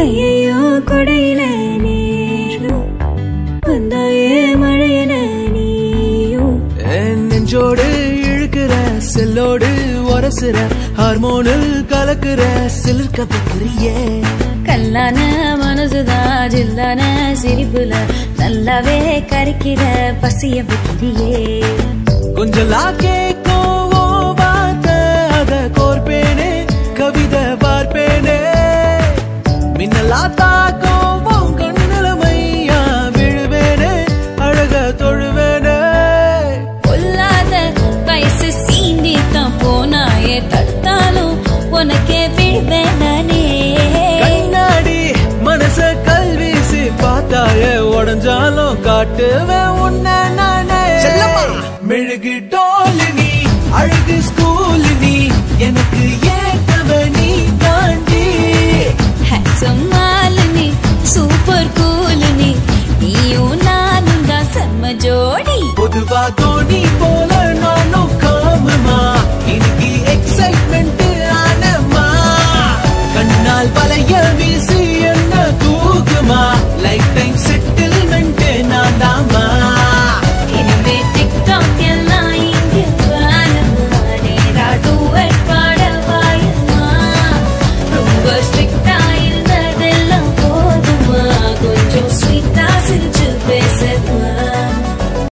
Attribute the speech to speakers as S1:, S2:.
S1: ஐயையோ கொடையில நீரும் வந்தாயே மழையன நீயும்
S2: நெஞ்சோடு இழுக்கிற செல்லோடு உரசுற ஹார்மோனில் கலக்குற சிலிர்க்க வைக்கிறியே
S1: கல்லான மனசுதான் ஜில்லான சிரிப்புல நல்லாவே கரைக்கிற பசிய வைக்கிறியே
S2: கொஞ்சம் கேட்கும் மின்னலா தாக்கும் உன் கண்ணுல மையா விழுவேனே அழக தொழுவேனே.
S1: பொல்லாத வயசு சீண்டி தான் போனாயே தடுத்தாலும் உனக்கே விழுவேன்
S2: கண்ணாடி மனச கல்வீசி பார்த்தாய உடஞ்சாலும் காட்டுவேன் உன்னை நானே. மெழுகு டோலு நீ அழகு ஸ்கூல்
S1: காய்கள் வீசி என்ன
S2: தூக்குமா? Life time